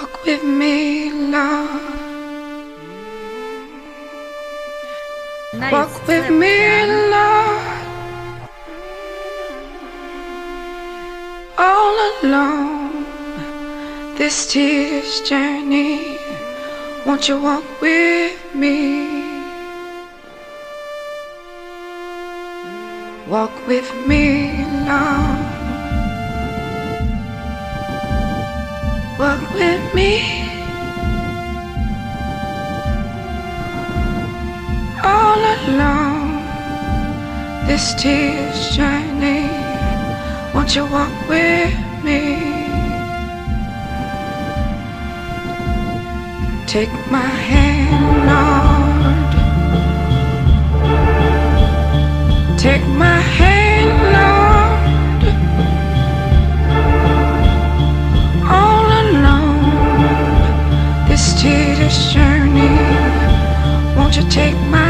Walk with me, love. Nice. Walk with me, love. All alone, this tear's journey. Won't you walk with me? Walk with me, love. Walk with me. All alone, this tear's journey. Won't you walk with me? Take my hand, Lord. This journey. Won't you take my